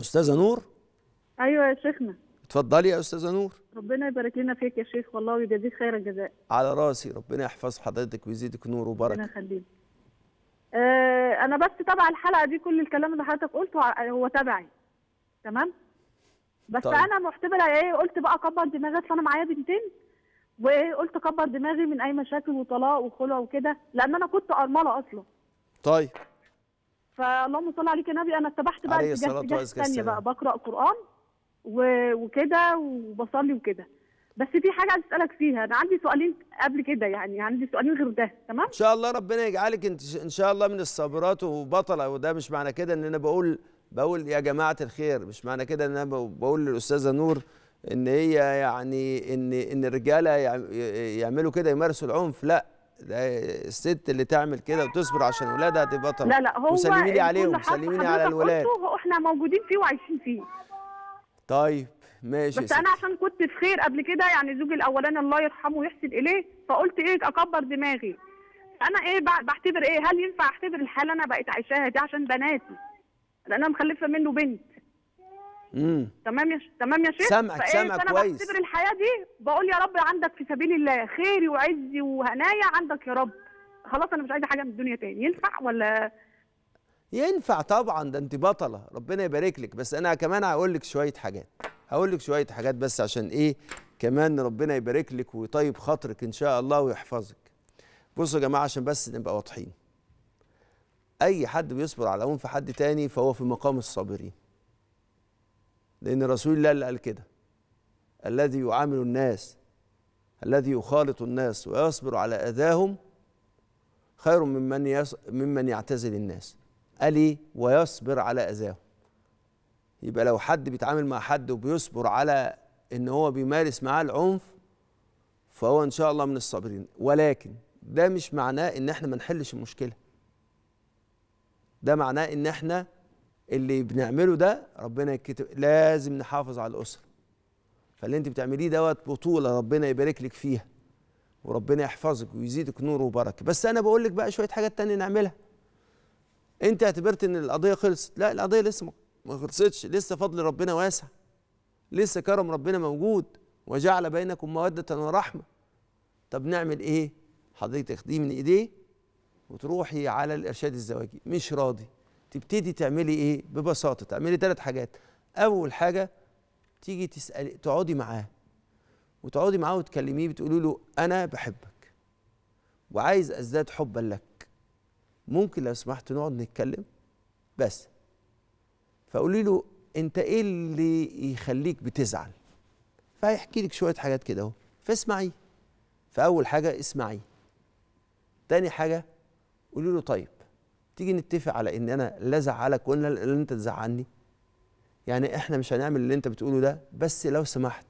أستاذة نور؟ أيوه يا شيخنا. اتفضلي يا أستاذة نور. ربنا يبارك لنا فيك يا شيخ والله ويجازيك خير الجزاء. على راسي ربنا يحفظ حضرتك ويزيدك نور ربنا وبركه يخليك. آه أنا بس تبع الحلقة دي كل الكلام اللي حضرتك قلته هو تبعي. تمام؟ بس طيب. أنا محتمله إيه قلت بقى أكبر دماغي أصل أنا معايا بنتين وايه قلت أكبر دماغي من أي مشاكل وطلاق وخلع وكده لأن أنا كنت أرملة أصلا. طيب. فاللهم صل عليك يا نبي أنا اتبعت بقى عليه السلام. بقى بقرأ قرآن وكده وبصلي وكده. بس في حاجة عايز أسألك فيها أنا عندي سؤالين قبل كده يعني عندي سؤالين غير ده تمام؟ إن شاء الله ربنا يجعلك انت إن شاء الله من الصابرات وبطلة وده مش معنى كده إن أنا بقول بقول يا جماعة الخير مش معنى كده إن أنا بقول للأستاذة نور إن هي يعني ان إن الرجالة يعم- يعملوا كده يمارسوا العنف لأ. الست اللي تعمل كده وتصبر عشان اولادها دي بطله لا لا هو وسلمي لي عليهم حرف سلمي لي على الولاد. إحنا موجودين فيه وعايشين فيه. طيب ماشي بس أنا. عشان كنت في خير قبل كده يعني زوجي الاولاني الله يرحمه ويحسن اليه فقلت إيه اكبر دماغي. أنا إيه بع- بعتبر إيه هل ينفع اعتبر الحاله أنا بقيت عايشاها دي عشان بناتي؟ لأن أنا مخلفة منه بنت. امم تمام يا ش... تمام يا شيخ؟ سامعك-؟ سامعك كويس. بعتبر الحياة دي بقول يا رب عندك في سبيل الله خيري وعزي وهنايا عندك يا رب. خلاص أنا مش عايزة حاجة من الدنيا تاني. ينفع ولا؟ ينفع طبعا ده أنت بطلة. ربنا يبارك لك. بس أنا كمان هقول لك شوية حاجات. هقول لك شوية حاجات بس عشان إيه؟ كمان ربنا يبارك لك ويطيب خاطرك إن شاء الله ويحفظك. بصوا يا جماعة عشان بس نبقى واضحين. أي حد بيصبر على عنف حد تاني فهو في مقام الصابرين. لأن رسول الله اللي قال كده. الذي يعامل الناس الذي يخالط الناس ويصبر على أذاهم خير ممن يص... ممن يعتزل الناس. قال إيه؟ ويصبر على أذاهم. يبقى لو حد بيتعامل مع حد وبيصبر على إن هو بيمارس معاه العنف فهو إن شاء الله من الصابرين. ولكن ده مش معناه إن إحنا ما نحلش المشكلة. ده معناه إن إحنا اللي بنعمله ده ربنا يكتب لازم نحافظ على الاسره فاللي انت بتعمليه دوت بطولة ربنا يبارك لك فيها وربنا يحفظك ويزيدك نور وبركة. بس أنا بقول لك بقى شوية حاجات تانية نعملها. انت اعتبرت إن القضية خلصت؟ لا القضية لسه ما- خلصتش. لسه فضل ربنا واسع. لسه كرم ربنا موجود. وجعل بينكم مودة ورحمة. طب نعمل إيه؟ حضرتك تاخديه من إيديه وتروحي على الإرشاد الزواجي. مش راضي. تبتدي تعملي إيه؟ ببساطة تعملي ثلاث حاجات. أول حاجة تيجي تسالي تقعدي معاه. وتقعدي معاه وتكلميه بتقولي له أنا بحبك. وعايز أزداد حبا لك. ممكن لو سمحت نقعد نتكلم. بس. فقولي له أنت إيه اللي يخليك بتزعل؟ فهيحكي لك شوية حاجات كده أهو. فاسمعيه فأول حاجة اسمعيه تاني حاجة قولي له طيب. تيجي نتفق على إن أنا لا ازعلك ولا لا أنت تزعلني؟ يعني إحنا مش هنعمل اللي أنت بتقوله ده بس لو سمحت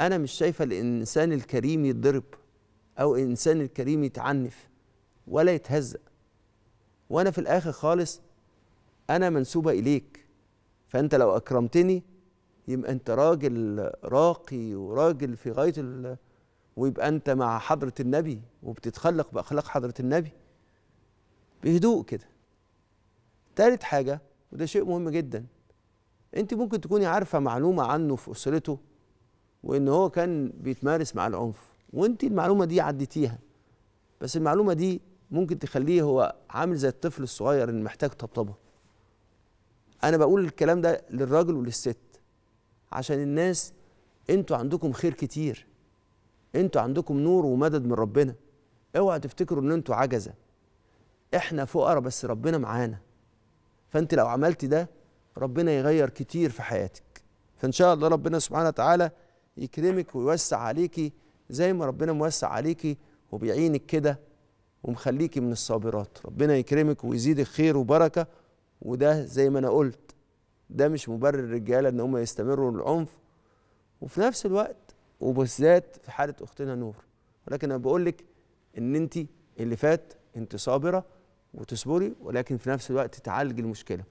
أنا مش شايفة الإنسان الكريم يتضرب أو الانسان الكريم يتعنف ولا يتهزأ. وأنا في الآخر خالص أنا منسوبة إليك. فأنت لو أكرمتني يبقى أنت راجل راقي وراجل في غاية. ويبقى أنت مع حضرة النبي وبتتخلق بأخلاق حضرة النبي. بهدوء كده. تالت حاجة وده شيء مهم جدا أنت ممكن تكوني عارفة معلومة عنه في أسرته وإن هو كان بيتمارس مع العنف وأنت المعلومة دي عديتيها. بس المعلومة دي ممكن تخليه هو عامل زي الطفل الصغير اللي محتاج طبطبة. أنا بقول الكلام ده للراجل وللست عشان الناس أنتوا عندكم خير كتير. أنتوا عندكم نور ومدد من ربنا. اوعوا تفتكروا إن أنتوا عجزة. إحنا فقراء بس ربنا معانا. فانت لو عملت ده ربنا يغير كتير في حياتك. فإن شاء الله ربنا سبحانه وتعالى يكرمك ويوسع عليكي زي ما ربنا موسع عليكي وبيعينك كده ومخليكي من الصابرات. ربنا يكرمك ويزيدك خير وبركة وده زي ما أنا قلت ده مش مبرر الرجاله إن هم يستمروا العنف. وفي نفس الوقت وبالذات في حالة أختنا نور. ولكن أنا بقول لك إن أنت اللي فات أنت صابرة وتصبري ولكن في نفس الوقت تعالجي المشكلة.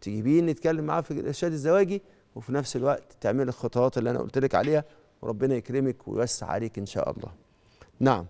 تجيبيه نتكلم معاه في الارشاد الزواجي وفي نفس الوقت تعملي الخطوات اللي أنا قلت لك عليها وربنا يكرمك ويوسع عليك إن شاء الله. نعم.